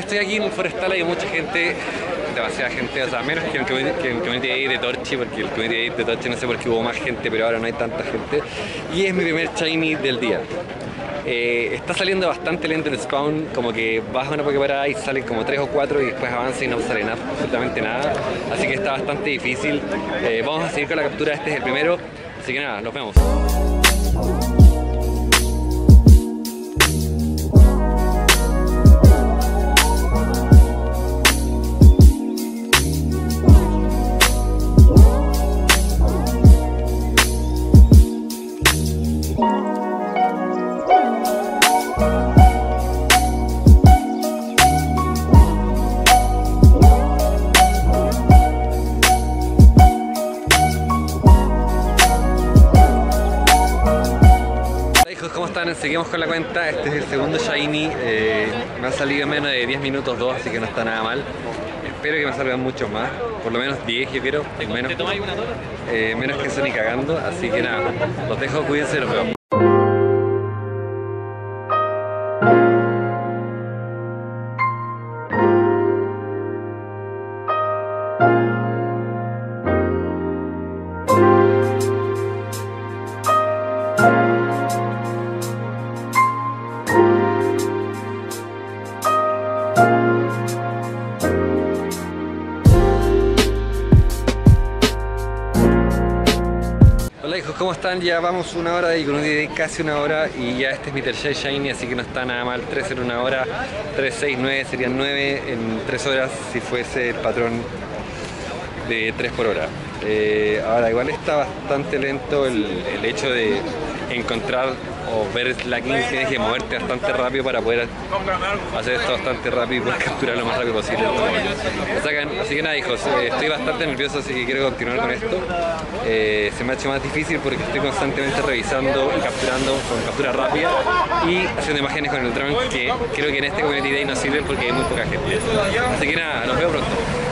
Estoy aquí en Forestal, hay mucha gente, demasiada gente, o sea, menos que el que community de Torchi, porque el community de Torchi no sé por qué hubo más gente, pero ahora no hay tanta gente. Y es mi primer shiny del día. Eh, está saliendo bastante lento el spawn, como que baja una Poképarada y salen como 3 o 4 y después avanza y no sale nada, absolutamente nada. Así que está bastante difícil. Eh, vamos a seguir con la captura, este es el primero. Así que nada, nos vemos. ¿Cómo están? Seguimos con la cuenta, este es el segundo Shiny, eh, me ha salido en menos de 10 minutos 2, así que no está nada mal. Espero que me salgan muchos más, por lo menos 10 yo quiero, menos, eh, menos que eso ni cagando, así que nada, los dejo, cuídense, los veo. Hola hijos, ¿cómo están? Ya vamos una hora y con un día casi una hora y ya este es mi tercer Shiny, así que no está nada mal. 3 en una hora, 3, 6, 9 serían 9 en 3 horas si fuese el patrón de 3 por hora. Eh, ahora, igual está bastante lento el, el hecho de encontrar o ver slacking, tienes que moverte bastante rápido para poder hacer esto bastante rápido y poder capturar lo más rápido posible. Así que nada hijos, eh, estoy bastante nervioso así que quiero continuar con esto. Eh, se me ha hecho más difícil porque estoy constantemente revisando y capturando con captura rápida y haciendo imágenes con el drone que creo que en este Community Day no sirven porque hay muy poca gente. Así que nada, nos vemos pronto.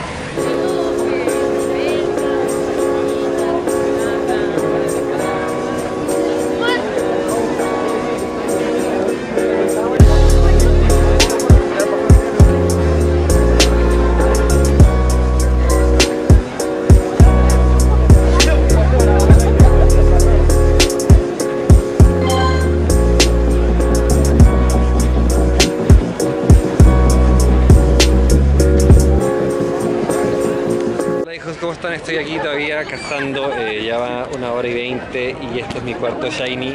Estoy aquí todavía cazando, eh, ya va una hora y veinte y este es mi cuarto Shiny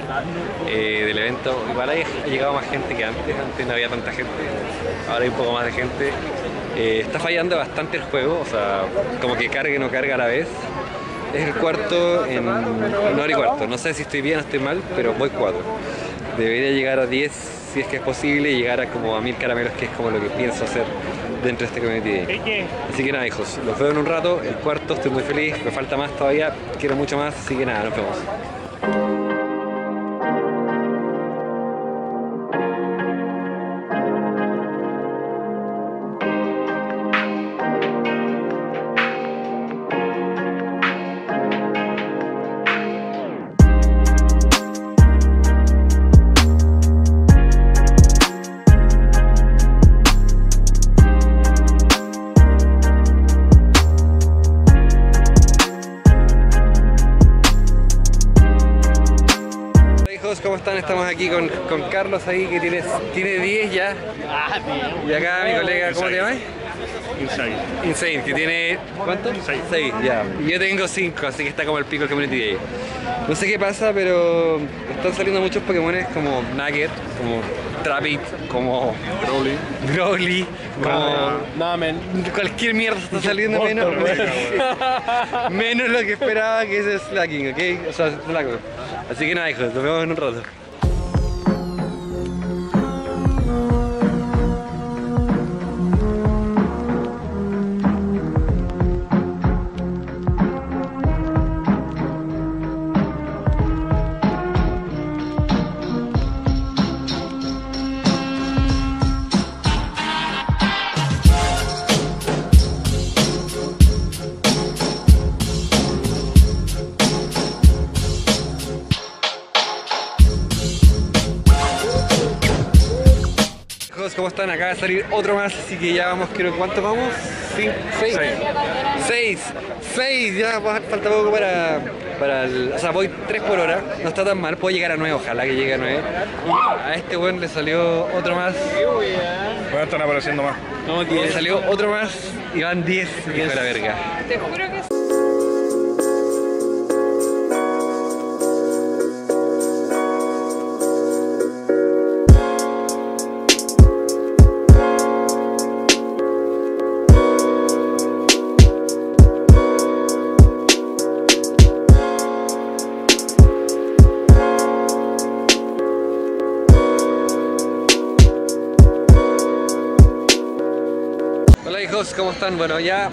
eh, del evento. Igual ha llegado más gente que antes, antes no había tanta gente, ahora hay un poco más de gente. Eh, está fallando bastante el juego, o sea, como que carga y no carga a la vez. Es el cuarto en una cuarto, no sé si estoy bien o estoy mal, pero voy cuatro. Debería llegar a 10 si es que es posible y llegar a como a mil caramelos, que es como lo que pienso hacer dentro de este community day. Así que nada, hijos, los veo en un rato. El cuarto, estoy muy feliz. Me falta más todavía, quiero mucho más. Así que nada, nos vemos. Están? Estamos aquí con, con Carlos ahí que tiene, tiene 10 ya. Y acá mi colega, ¿cómo te llamas? Inside. Insane, que tiene. ¿Cuánto? Seis. 6, ya. Y yo tengo 5, así que está como el pico del Community Day. No sé qué pasa, pero están saliendo muchos Pokémones como Nugget, como Trapit, como Crowley. Growly, como. Nada, men. Cualquier mierda está saliendo menos. menos lo que esperaba que es Slacking, ¿ok? O sea, Slack. Así que nada, hijos, nos vemos en un rato. ¿Cómo están? Acaba de salir otro más, así que ya vamos, creo, ¿cuánto vamos? ¿Cinco? ¿Seis? Seis. Seis, ya falta poco para, para el... O sea, voy tres por hora, no está tan mal, puedo llegar a nueve, ojalá que llegue a nueve. A este buen le salió otro más. Bueno, están apareciendo más. Le salió otro más y van diez, hijo de la verga. Te juro que están? Bueno, ya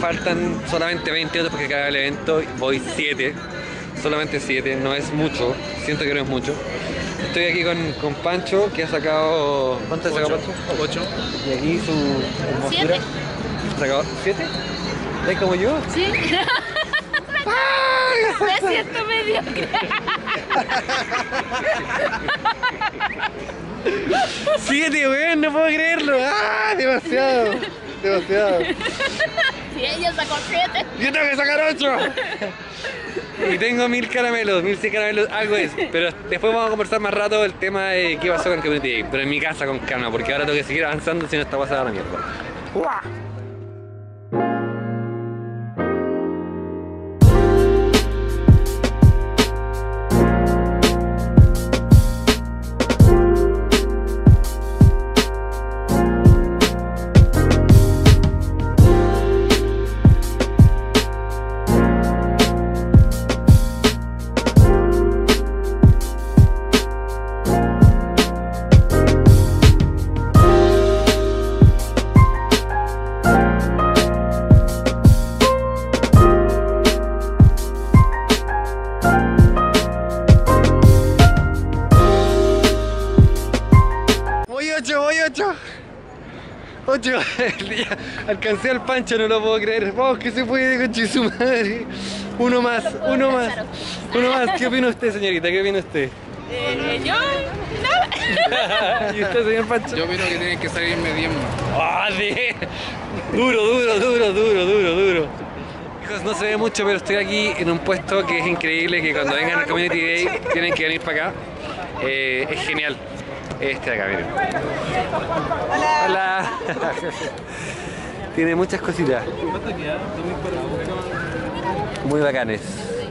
faltan solamente 20 minutos porque acaba el evento. Voy 7, solamente 7, no es mucho, siento que no es mucho. Estoy aquí con, con Pancho, que ha sacado... ¿Cuánto ha sacado Pancho? 8. Y aquí su hermosura. Siete. ¿Ha sacado 7? ¿Ves como yo? Sí. Me siento mediocre. ¡Siete, weón! No puedo creerlo. ¡Ah! Demasiado. Demasiado. Si ella sacó siete. Yo tengo que sacar 8. Y tengo mil caramelos, mil cien caramelos, algo es. Pero después vamos a conversar más rato el tema de qué pasó con Community Day. Pero en mi casa con calma, porque ahora tengo que seguir avanzando si no está pasada la mierda. Alcancé al pancho, no lo puedo creer. Vamos que se puede, conche su madre. Uno más, uno más. Uno más. ¿Qué opina usted, señorita? ¿Qué opina usted? Eh, yo. ¿Y usted, señor Pancho? Yo opino que tienen que salirme 10 más. ¡Ah, sí! Duro, duro, duro, duro, duro, duro. Hijos, no se ve mucho, pero estoy aquí en un puesto que es increíble, que cuando vengan al Community Day tienen que venir para acá. Eh, es genial. Este de acá, miren. Hola. Tiene muchas cositas. Muy bacanes.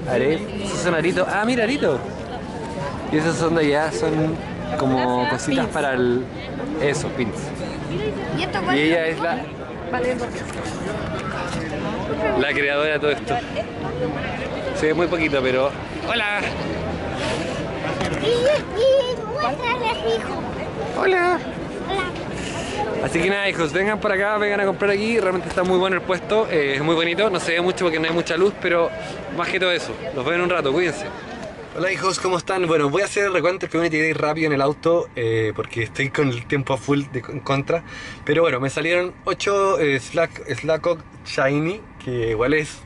Are, esos son aritos. Ah, mira, aritos. Y esos son de allá, son como cositas para el... Eso, pins. ¿Y esto Y ella es la, la creadora de todo esto. Se ve muy poquito, pero. ¡Hola! ¡Hola! Así que nada, hijos, vengan por acá, vengan a comprar aquí. Realmente está muy bueno el puesto, eh, es muy bonito. No se ve mucho porque no hay mucha luz, pero más que todo eso. Los veo en un rato, cuídense. Hola hijos, ¿cómo están? Bueno, voy a hacer el recuento del Community Day rápido en el auto eh, porque estoy con el tiempo a full de, en contra. Pero bueno, me salieron 8 eh, Slack, Shiny, que igual es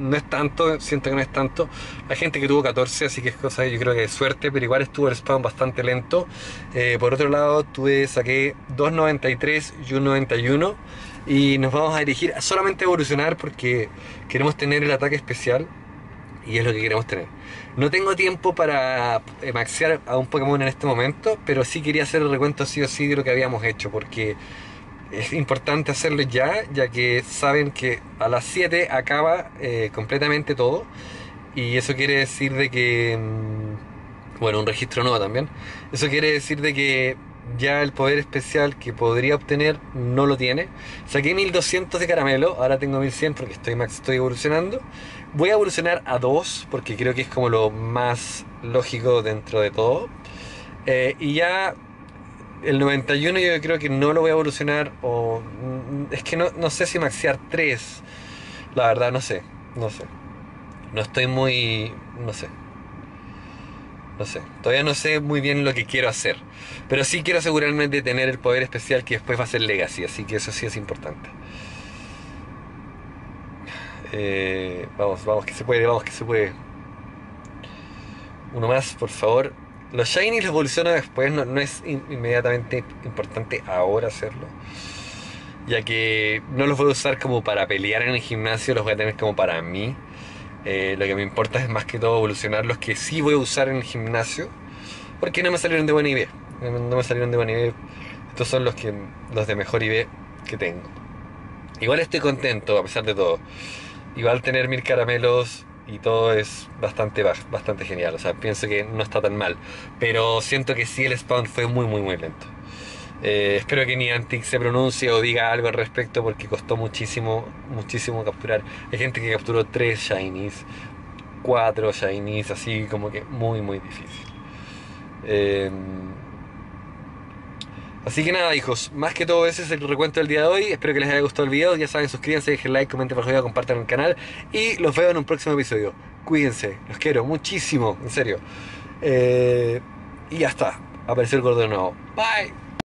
no es tanto, siento que no es tanto. Hay gente que tuvo 14, así que es cosa, yo creo que es suerte, pero igual estuvo el spam bastante lento. Eh, por otro lado, tuve, saqué 2.93 y 1.91 y nos vamos a dirigir a solamente evolucionar porque queremos tener el ataque especial y es lo que queremos tener. No tengo tiempo para eh, maxear a un Pokémon en este momento, pero sí quería hacer el recuento sí o sí de lo que habíamos hecho porque es importante hacerlo ya, ya que saben que a las 7 acaba eh, completamente todo. Y eso quiere decir de que... mm, Bueno, un registro nuevo también. Eso quiere decir de que ya el poder especial que podría obtener no lo tiene. Saqué 1200 de caramelo, ahora tengo 1100 porque estoy, estoy evolucionando. Voy a evolucionar a 2 porque creo que es como lo más lógico dentro de todo. Eh, y ya el 91 yo creo que no lo voy a evolucionar o mm, es que no, no sé si maxear 3. La verdad no sé, no sé. No estoy muy no sé. No sé, todavía no sé muy bien lo que quiero hacer. Pero sí quiero asegurarme de tener el poder especial que después va a ser Legacy, así que eso sí es importante. Eh, vamos, vamos que se puede, vamos que se puede. Uno más, por favor. Los shiny los evoluciono después, no, es in- inmediatamente importante ahora hacerlo. Ya que no los voy a usar como para pelear en el gimnasio, los voy a tener como para mí. Eh, lo que me importa es más que todo evolucionar los que sí voy a usar en el gimnasio. Porque no me salieron de buena IB. No me salieron de buena. Estos son los, que, los de mejor IB que tengo. Igual estoy contento a pesar de todo. Igual tener mil caramelos y todo es bastante, ba- bastante genial. O sea, pienso que no está tan mal. Pero siento que sí el spawn fue muy, muy, muy lento. Eh, espero que Niantic se pronuncie o diga algo al respecto porque costó muchísimo, muchísimo capturar. Hay gente que capturó tres shinies, cuatro shinies, así como que muy, muy difícil. Eh, Así que nada, hijos, más que todo ese es el recuento del día de hoy. Espero que les haya gustado el video. Ya saben, suscríbanse, dejen like, comenten por favor, compartan el canal. Y los veo en un próximo episodio. Cuídense, los quiero muchísimo, en serio. Eh, y ya está, apareció el gordo de nuevo. Bye.